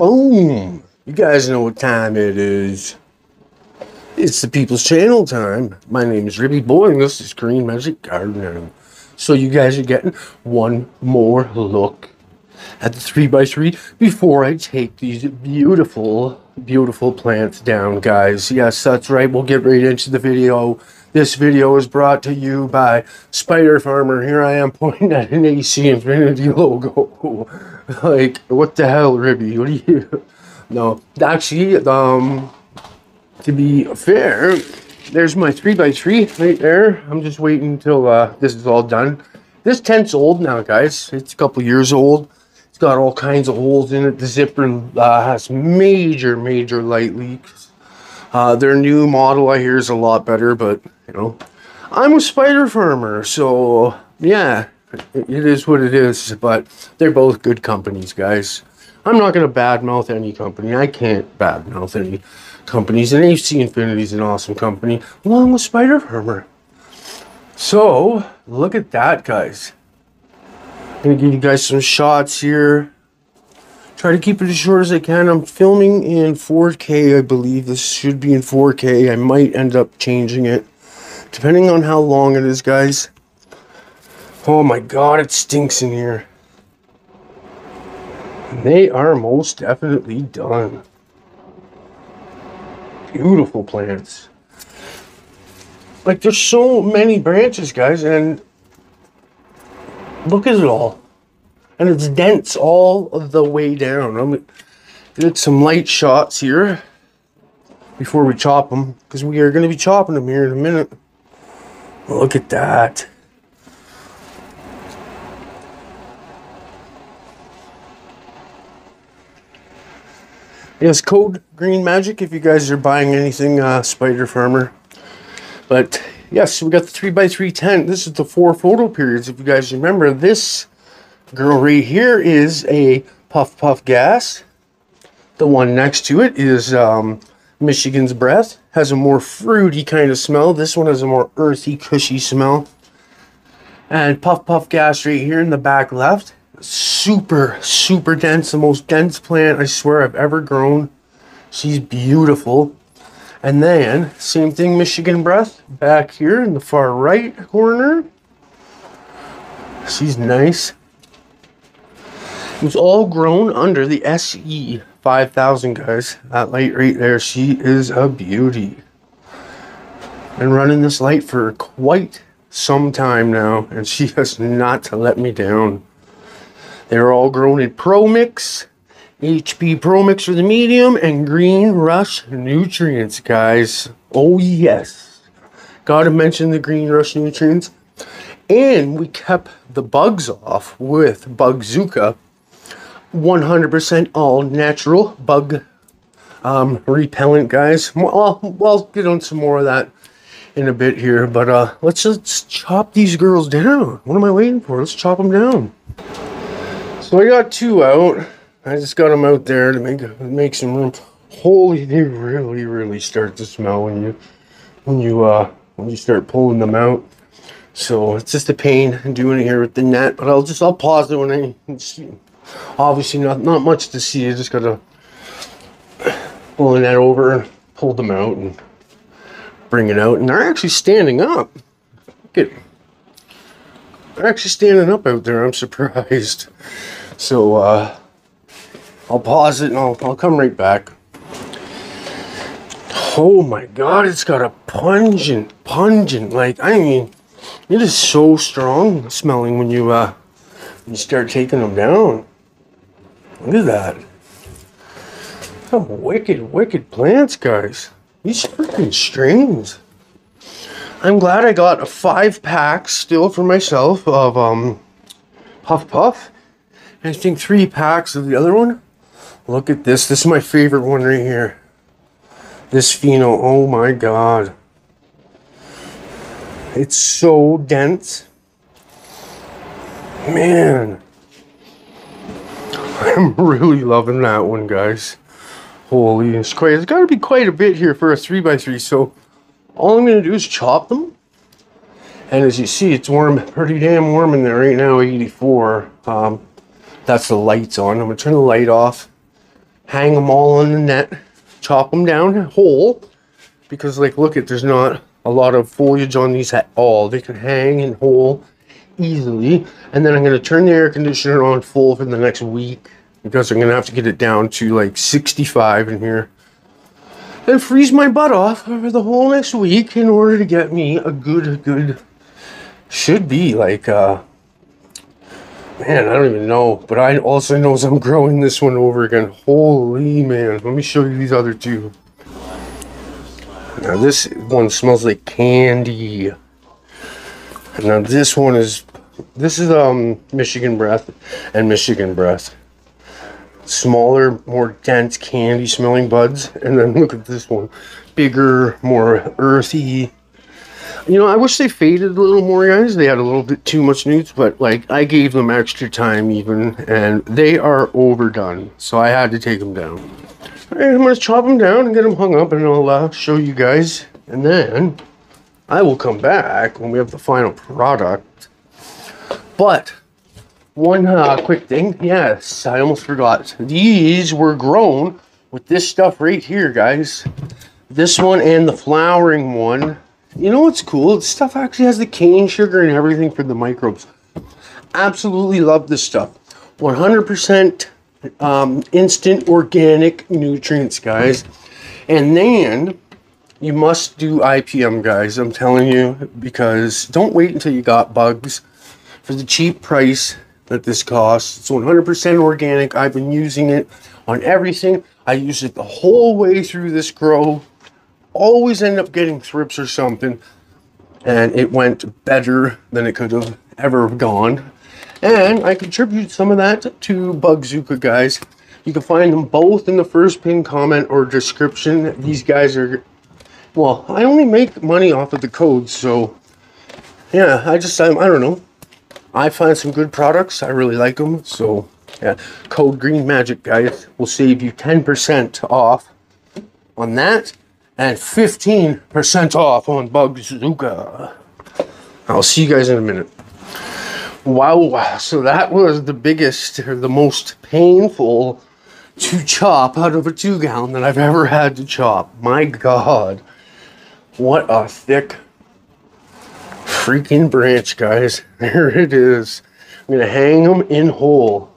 Boom! You guys know what time it is. It's the People's Channel time. My name is Ribby Boy, and this is Green Magic Gardening. So you guys are getting one more look at the 3x3 before I take these beautiful, beautiful plants down, guys. Yes, that's right. We'll get right into the video. This video is brought to you by Spider Farmer. Here I am pointing at an AC Infinity logo. like, what the hell, Ribby? What are you... No, actually, um, to be fair, there's my 3x3 right there. I'm just waiting until uh, this is all done. This tent's old now, guys. It's a couple years old. It's got all kinds of holes in it. The zipper uh, has major, major light leaks. Uh, their new model, I hear, is a lot better, but, you know, I'm a spider farmer, so, yeah, it is what it is, but they're both good companies, guys. I'm not going to badmouth any company. I can't badmouth any companies. And AC Infinity is an awesome company, along with Spider Farmer. So, look at that, guys. I'm going to give you guys some shots here. Try to keep it as short as I can. I'm filming in 4K, I believe. This should be in 4K. I might end up changing it, depending on how long it is, guys. Oh my god, it stinks in here. They are most definitely done. Beautiful plants. Like there's so many branches, guys, and look at it all. And it's dense all the way down. I'm gonna get some light shots here before we chop them, because we are going to be chopping them here in a minute. Look at that. Yes, code Green Magic if you guys are buying anything uh, Spider Farmer. But yes, we got the 3x3 tent. This is the four photo periods. If you guys remember, this girl right here is a Puff Puff Gas. The one next to it is um, Michigan's Breath. Has a more fruity kind of smell. This one has a more earthy, kushy smell. And Puff Puff Gas right here in the back left super, super dense. The most dense plant I swear I've ever grown. She's beautiful. And then, same thing, Michigan Breath, back here in the far right corner. She's nice. It was all grown under the SE 5000, guys. That light right there, she is a beauty. Been running this light for quite some time now, and she has not to let me down. They're all grown in Pro Mix, HP Pro Mix for the medium, and Green Rush nutrients, guys. Oh, yes. Gotta mention the Green Rush nutrients. And we kept the bugs off with Bugzooka. 100% all natural bug um, repellent, guys. Well, I'll get on some more of that in a bit here, but uh, let's just chop these girls down. What am I waiting for? Let's chop them down. So I got two out. I just got them out there to make make some room. Holy, they really, really start to smell when you when you uh when you start pulling them out. So it's just a pain doing it here with the net, but I'll just I'll pause it when I see. Obviously, not not much to see. I just gotta pull the net over and pull them out and bring it out, and they're actually standing up. Look at. They're actually standing up out there. I'm surprised. So uh, I'll pause it and I'll, I'll come right back. Oh my god, it's got a pungent, pungent, like, I mean, it is so strong smelling when you, uh, when you start taking them down. Look at that. Some wicked, wicked plants, guys. These freaking strains. I'm glad I got a five pack still for myself of, um, Puff Puff. I think three packs of the other one. Look at this. This is my favorite one right here. This pheno. Oh my god. It's so dense. Man. I'm really loving that one, guys. Holy, it's quite, it's got to be quite a bit here for a 3x3. So all I'm going to do is chop them. And as you see, it's warm, pretty damn warm in there right now, 84. Um, that's the lights on. I'm gonna turn the light off. hang them all on the net, chop them down whole, because like look at there's not a lot of foliage on these at all. They can hang and whole easily. And then I'm to turn the air conditioner on full for the next week because I'm to have to get it down to like 65 in here. And freeze my butt off for the whole next week in order to get me a good, good, should be like, uh, man, I don't even know. But I also know I'm growing this one over again. Holy man, let me show you these other two. Now this one smells like candy. Now this one is, this is um Michigan Breath and Michigan Breath. Smaller, more dense candy smelling buds. And then look at this one. Bigger, more earthy. You know, I wish they faded a little more, guys. They had a little bit too much nutes, but like I gave them extra time even, and they are overdone. So I had to take them down. All right, I'm gonna chop them down and get them hung up, and I'll uh, show you guys. And then I will come back when we have the final product. But one uh, quick thing, yes, I almost forgot. These were grown with this stuff right here, guys. This one and the flowering one. You know what's cool? This stuff actually has the cane sugar and everything for the microbes. Absolutely love this stuff. 100% um, instant organic nutrients, guys. And then you must do IPM, guys. I'm telling you, because don't wait until you got bugs for the cheap price that this costs. It's 100% organic. I've been using it on everything. I use it the whole way through this grow. Always end up getting thrips or something. And it went better than it could have ever gone. And I contribute some of that to Bugzooka, guys. You can find them both in the first pin comment or description. These guys are, well, I only make money off of the codes, so yeah, I just, I, I don't know. I find some good products. I really like them, so yeah. Code Green Magic, guys, will save you 10% off on that and 15% off on Bugzooka. I'll see you guys in a minute. Wow, so that was the biggest or the most painful to chop out of a two gallon that I've ever had to chop. My God, what a thick freaking branch, guys. There it is. I'm gonna hang them in whole,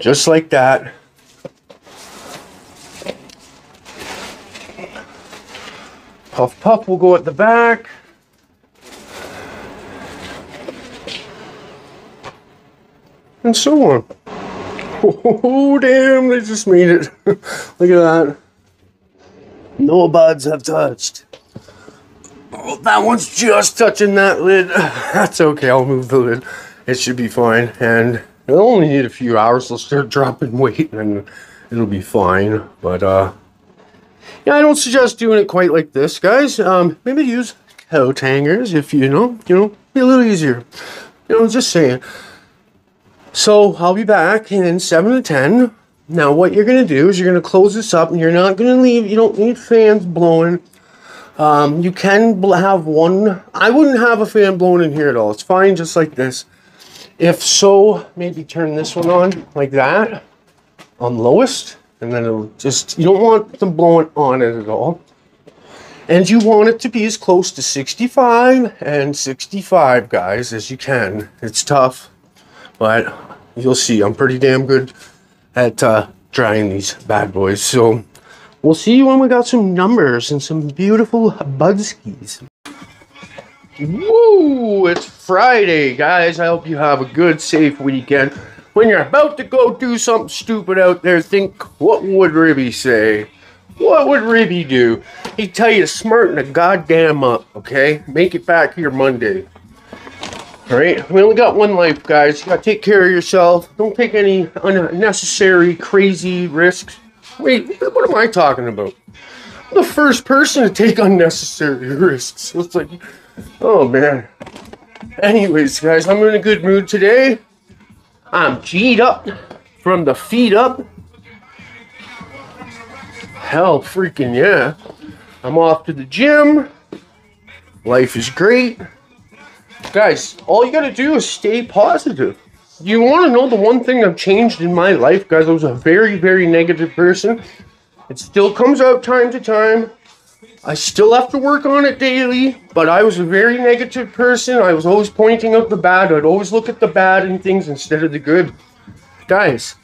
just like that. Puff puff will go at the back. And so on. Oh, damn, they just made it. Look at that. No buds have touched. Oh, that one's just touching that lid. That's okay, I'll move the lid. It should be fine. And it'll only need a few hours. They'll start dropping weight and it'll be fine. But, uh, yeah, I don't suggest doing it quite like this, guys. Um, maybe use coat hangers if you know, you know, be a little easier. You know, just saying. So I'll be back in 7 to 10. Now what you're to do is you're to close this up and you're not to leave. You don't need fans blowing. Um, you can have one. I wouldn't have a fan blowing in here at all. It's fine just like this. If so, maybe turn this one on like that on lowest. And then it'll just, you don't want them blowing on it at all. And you want it to be as close to 65 and 65, guys, as you can. It's tough. But you'll see, I'm pretty damn good at uh, drying these bad boys. So we'll see you when we got some numbers and some beautiful budskis. Woo! It's Friday, guys. I hope you have a good, safe weekend. When you're about to go do something stupid out there, think, what would Ribby say? What would Ribby do? He'd tell you to smarten the goddamn up, okay? Make it back here Monday. All right, we only got one life, guys. You gotta take care of yourself. Don't take any unnecessary, crazy risks. Wait, what am I talking about? I'm the first person to take unnecessary risks. It's like, oh man. Anyways, guys, I'm in a good mood today. I'm G'd up from the feet up. Hell freaking yeah. I'm off to the gym. Life is great guys, all you gotta do is stay positive. You want to know the one thing I've changed in my life, guys? I was a very, very negative person. It still comes out time to time. I still have to work on it daily, but I was a very negative person. I was always pointing out the bad. I'd always look at the bad in things instead of the good. Guys,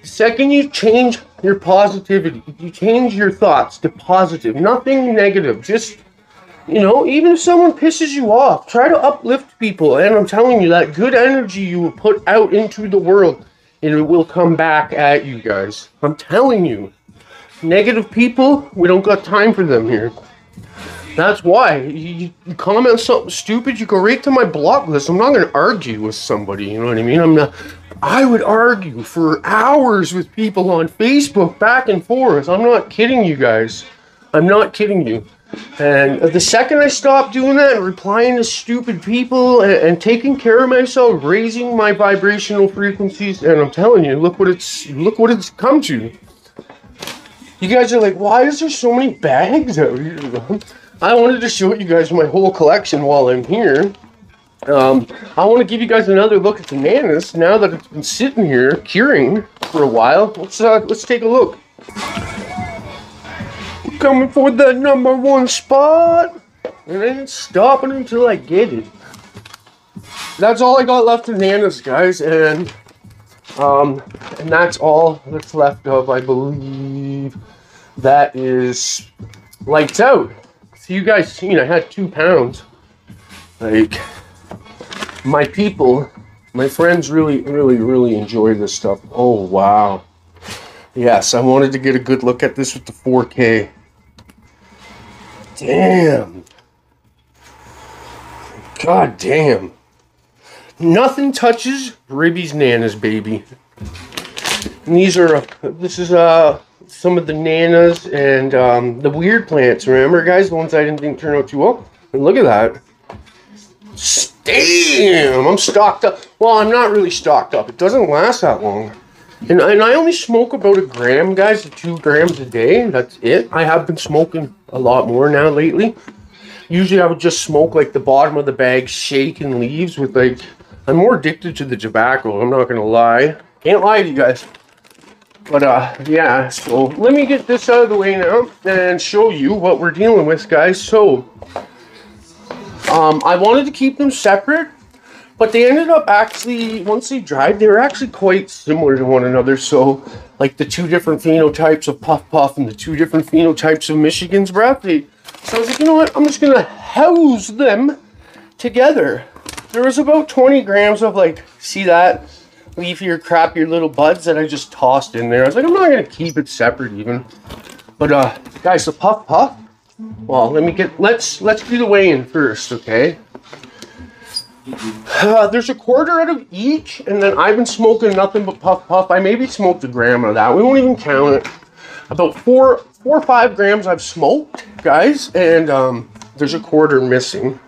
the second you change your positivity, you change your thoughts to positive, nothing negative, just you know, even if someone pisses you off, try to uplift people. And I'm telling you, that good energy you will put out into the world, and it will come back at you guys. I'm telling you. Negative people, we don't got time for them here. That's why. You, comment something stupid, you go right to my block list. I'm not going to argue with somebody, you know what I mean? I'm not. I would argue for hours with people on Facebook back and forth. I'm not kidding you guys. I'm not kidding you. And the second I stopped doing that and replying to stupid people and, and, taking care of myself, raising my vibrational frequencies, and I'm telling you, look what it's look what it's come to. You guys are like, why is there so many bags out here? I wanted to show you guys my whole collection while I'm here. Um, I want to give you guys another look at the nanas now that it's been sitting here curing for a while. Let's uh, let's take a look coming for the number one spot. And I ain't stopping until I get it. That's all I got left in Nanas, guys. And um, and that's all that's left of, I believe, that is lights out. So you guys seen I had two pounds. Like, my people, my friends really, really, really enjoy this stuff. Oh, wow. Yes, I wanted to get a good look at this with the 4K. Damn. God damn. Nothing touches Ribby's Nanas, baby. And these are, this is uh some of the nanas and um, the weird plants. Remember, guys, the ones I didn't think turned out too well? And look at that. Damn, I'm stocked up. Well, I'm not really stocked up. It doesn't last that long. And, and I only smoke about a gram, guys, two grams a day. That's it. I have been smoking a lot more now lately. Usually I would just smoke like the bottom of the bag, shake and leaves with like, I'm more addicted to the tobacco. I'm not to lie. Can't lie to you guys. But uh, yeah, so let me get this out of the way now and show you what we're dealing with, guys. So, um, I wanted to keep them separate but they ended up actually, once they dried, they were actually quite similar to one another. So, like the two different phenotypes of Puff Puff and the two different phenotypes of Michigan's breath. So I was like, you know what? I'm just going to house them together. There was about 20 grams of like, see that? Leafier, crappier little buds that I just tossed in there. I was like, I'm not to keep it separate even. But, uh, guys, the Puff Puff. Well, let me get, let's, let's do the weigh-in first, okay? Uh, there's a quarter out of each, and then I've been smoking nothing but puff puff. I maybe smoked a gram of that. We won't even count it. About four, four or five grams I've smoked, guys, and um, there's a quarter missing.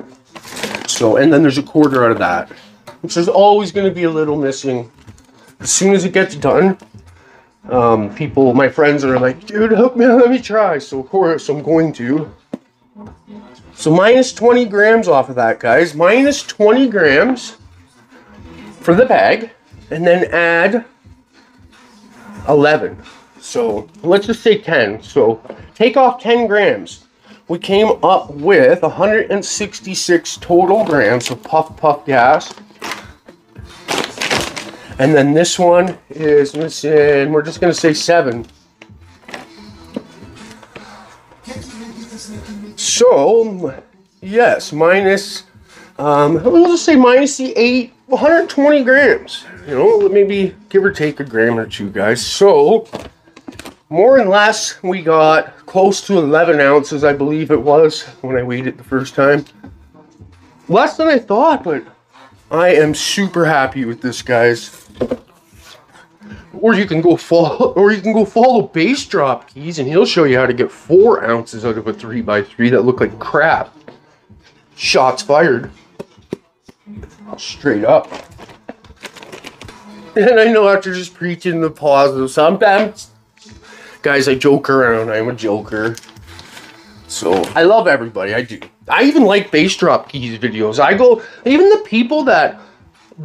So, and then there's a quarter out of that, which there's always going to be a little missing. As soon as it gets done, um, people, my friends are like, dude, help me, let me try. So of course I'm going to. So minus 20 grams off of that, guys. Minus 20 grams for the bag. And then add 11. So let's just say 10. So take off 10 grams. We came up with 166 total grams of puff puff gas. And then this one is missing, we're just to say 7. So, yes, minus, um, we'll just say minus the 8, 120 grams. You know, maybe give or take a gram or two, guys. So, more and less, we got close to 11 ounces, I believe it was, when I weighed it the first time. Less than I thought, but I am super happy with this, guys. Or you can go follow or you can go follow bass drop keys and he'll show you how to get four ounces out of a three by three that look like crap. Shots fired. Straight up. And i know after just preaching the positive sometimes guys i joke around i'm a joker so i love everybody i do i even like bass drop keys videos i go even the people that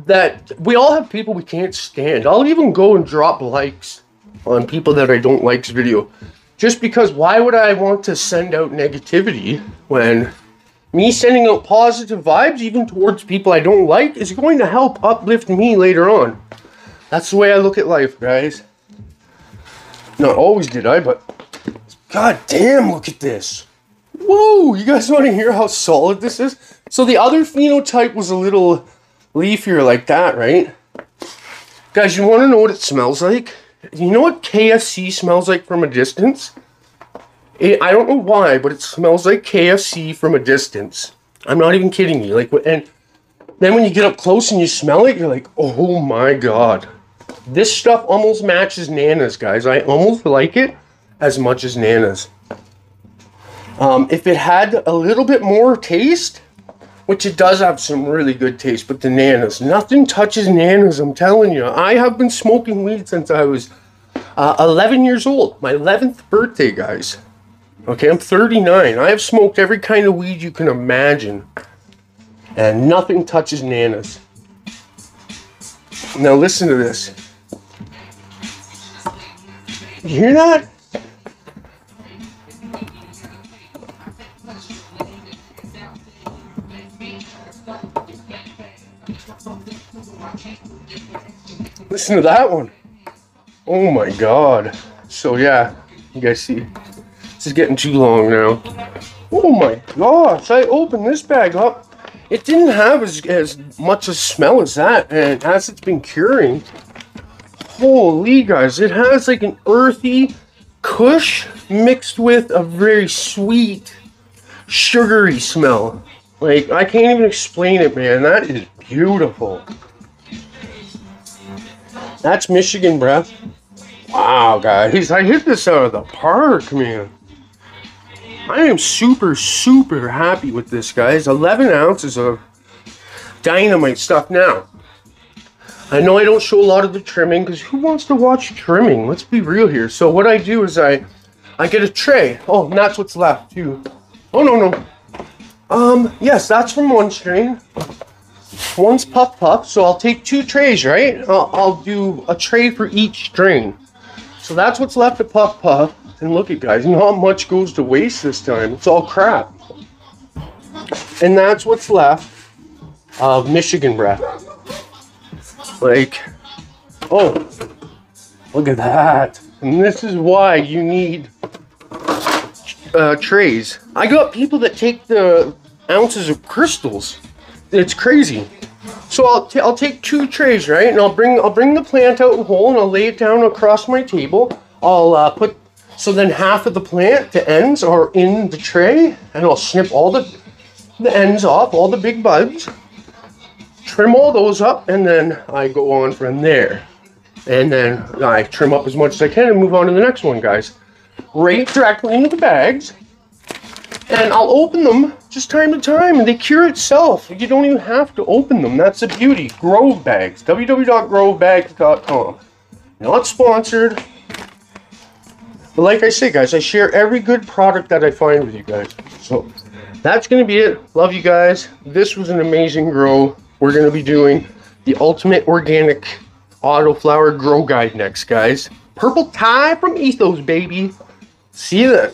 that we all have people we can't stand. I'll even go and drop likes on people that I don't like's video. Just because why would I want to send out negativity when me sending out positive vibes even towards people I don't like is going to help uplift me later on. That's the way I look at life, guys. Not always did I, but god damn, look at this. Whoa, you guys want to hear how solid this is? So the other phenotype was a little leafier like that, right? Guys, you want to know what it smells like? You know what KFC smells like from a distance? It, I don't know why, but it smells like KFC from a distance. I'm not even kidding you. Like, and then when you get up close and you smell it, you're like, oh my god. This stuff almost matches Nana's, guys. I almost like it as much as Nana's. Um, if it had a little bit more taste, which it does have some really good taste, but the Nana's, nothing touches Nana's, I'm telling you. I have been smoking weed since I was uh, 11 years old. My 11th birthday, guys. Okay, I'm 39. I have smoked every kind of weed you can imagine. And nothing touches Nana's. Now listen to this. You hear that? Listen to that one. Oh my god. So yeah, you guys see, this is getting too long now. Oh my gosh, I opened this bag up. It didn't have as, as much a smell as that, and as it's been curing, holy guys, it has like an earthy kush mixed with a very sweet, sugary smell. Like, I can't even explain it, man. That is beautiful. That's Michigan breath. Wow, guys, I hit this out of the park, man. I am super, super happy with this, guys. 11 ounces of dynamite stuff. Now, I know I don't show a lot of the trimming because who wants to watch trimming? Let's be real here. So what I do is I, I get a tray. Oh, that's what's left too. Oh, no, no. Um, yes, that's from one strain. One's Puff Puff, so I'll take two trays, right? I'll, I'll do a tray for each strain. So that's what's left of Puff Puff. And look at guys, not much goes to waste this time. It's all crap. And that's what's left of Michigan breath. Like, oh, look at that. And this is why you need uh, trays. I got people that take the ounces of crystals. It's crazy. So I'll, t- I'll take two trays, right? And I'll bring I'll bring the plant out in whole and I'll lay it down across my table. I'll uh, put so then half of the plant, the ends are in the tray, and I'll snip all the the ends off, all the big buds, trim all those up, and then I go on from there. And then I trim up as much as I can and move on to the next one, guys. Right directly into the bags and I'll open them just time to time, and they cure itself. You don't even have to open them. That's the beauty. Grove Bags. www.grovebags.com. Not sponsored. But like I say, guys, I share every good product that I find with you guys. So that's going to be it. Love you guys. This was an amazing grow. We're going to be doing the ultimate organic autoflower grow guide next, guys. Purple tie from Ethos, baby. See you then.